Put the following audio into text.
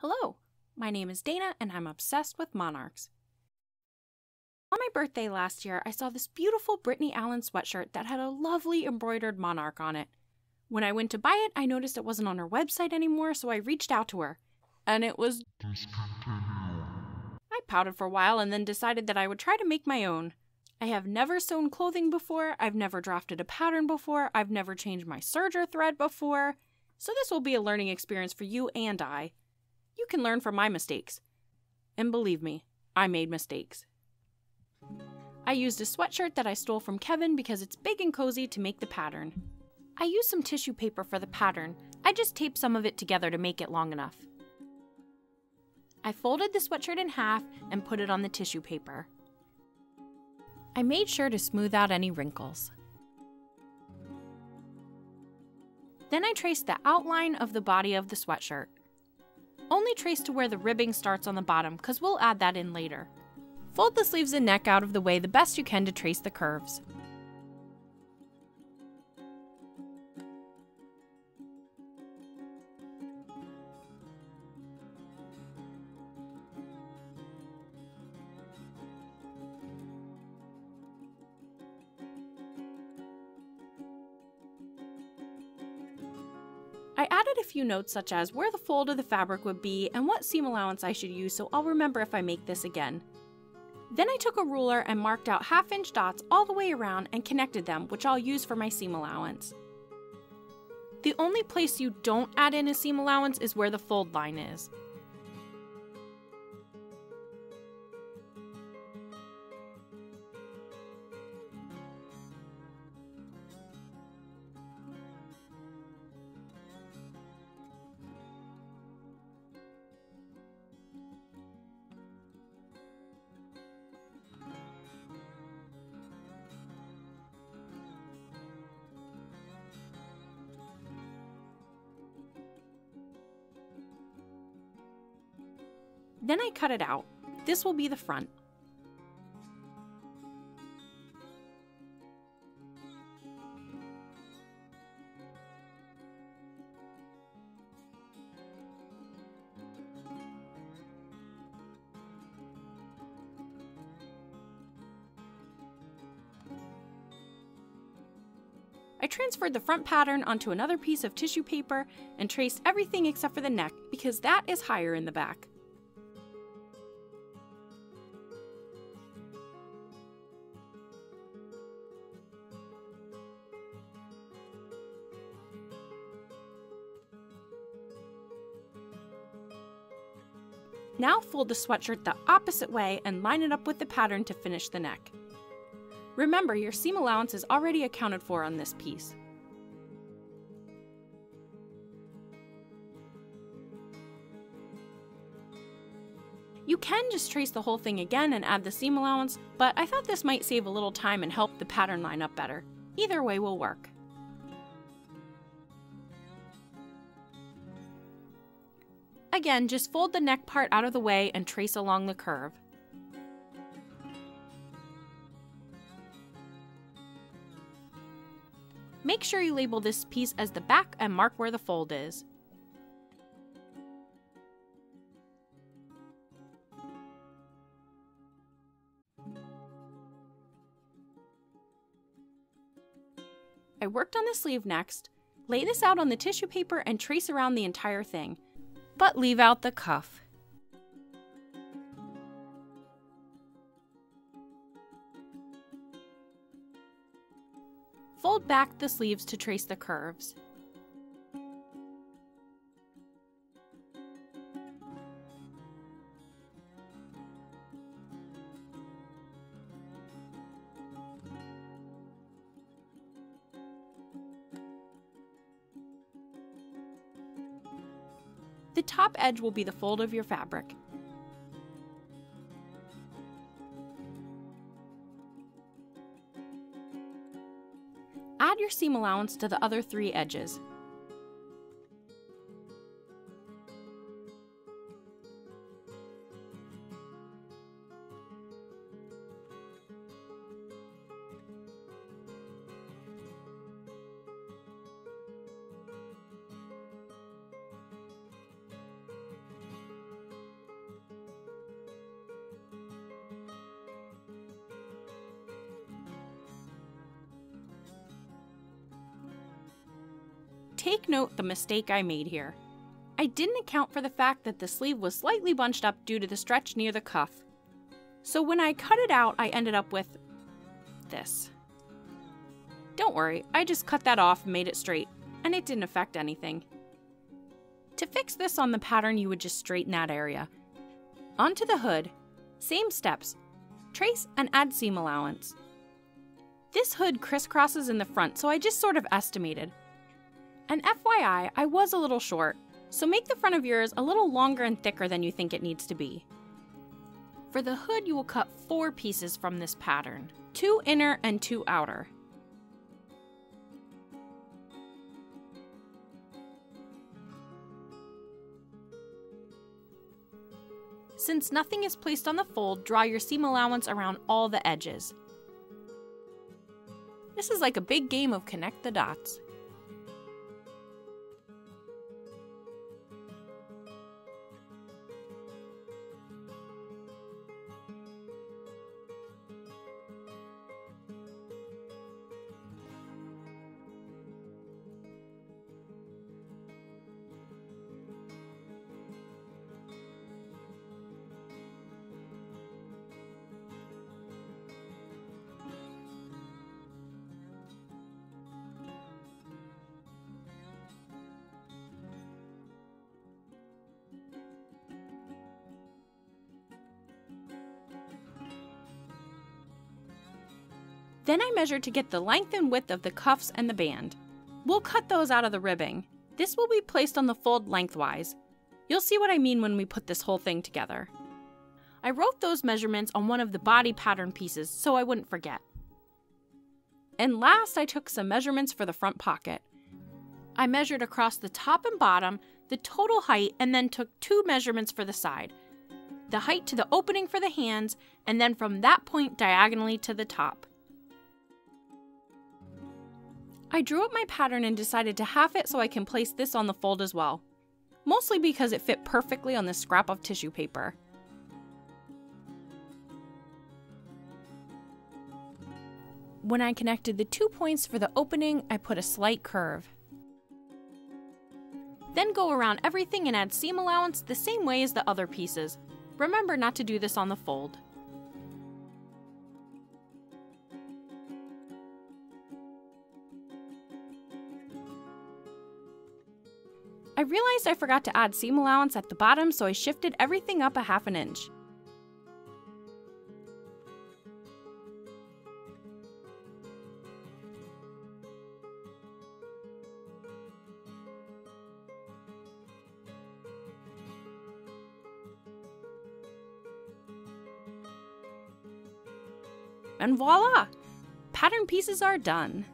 Hello, my name is Dana and I'm obsessed with monarchs. On my birthday last year, I saw this beautiful Brittany Allen sweatshirt that had a lovely embroidered monarch on it. When I went to buy it, I noticed it wasn't on her website anymore, so I reached out to her. And it was. I pouted for a while and then decided that I would try to make my own. I have never sewn clothing before, I've never drafted a pattern before, I've never changed my serger thread before, so this will be a learning experience for you and I. Can learn from my mistakes. And believe me, I made mistakes. I used a sweatshirt that I stole from Kevin because it's big and cozy to make the pattern. I used some tissue paper for the pattern. I just taped some of it together to make it long enough. I folded the sweatshirt in half and put it on the tissue paper. I made sure to smooth out any wrinkles. Then I traced the outline of the body of the sweatshirt. Only trace to where the ribbing starts on the bottom, because we'll add that in later. Fold the sleeves and neck out of the way the best you can to trace the curves. I added a few notes such as where the fold of the fabric would be and what seam allowance I should use so I'll remember if I make this again. Then I took a ruler and marked out half inch dots all the way around and connected them, which I'll use for my seam allowance. The only place you don't add in a seam allowance is where the fold line is. Then I cut it out. This will be the front. I transferred the front pattern onto another piece of tissue paper and traced everything except for the neck because that is higher in the back. Now fold the sweatshirt the opposite way and line it up with the pattern to finish the neck. Remember, your seam allowance is already accounted for on this piece. You can just trace the whole thing again and add the seam allowance, but I thought this might save a little time and help the pattern line up better. Either way will work. Again, just fold the neck part out of the way and trace along the curve. Make sure you label this piece as the back and mark where the fold is. I worked on the sleeve next. Lay this out on the tissue paper and trace around the entire thing, but leave out the cuff. Fold back the sleeves to trace the curves. The top edge will be the fold of your fabric. Add your seam allowance to the other three edges. Take note the mistake I made here. I didn't account for the fact that the sleeve was slightly bunched up due to the stretch near the cuff. So when I cut it out, I ended up with this. Don't worry, I just cut that off and made it straight, and it didn't affect anything. To fix this on the pattern, you would just straighten that area. Onto the hood, same steps, trace and add seam allowance. This hood crisscrosses in the front, so I just sort of estimated. And FYI, I was a little short, so make the front of yours a little longer and thicker than you think it needs to be. For the hood, you will cut four pieces from this pattern, two inner and two outer. Since nothing is placed on the fold, draw your seam allowance around all the edges. This is like a big game of connect the dots. Then I measured to get the length and width of the cuffs and the band. We'll cut those out of the ribbing. This will be placed on the fold lengthwise. You'll see what I mean when we put this whole thing together. I wrote those measurements on one of the body pattern pieces so I wouldn't forget. And last, I took some measurements for the front pocket. I measured across the top and bottom the total height and then took two measurements for the side the height to the opening for the hands, and then from that point diagonally to the top. I drew up my pattern and decided to half it so I can place this on the fold as well, mostly because it fit perfectly on this scrap of tissue paper. When I connected the two points for the opening, I put a slight curve. Then go around everything and add seam allowance the same way as the other pieces. Remember not to do this on the fold. I realized I forgot to add seam allowance at the bottom, so I shifted everything up a half an inch. And voila! Pattern pieces are done.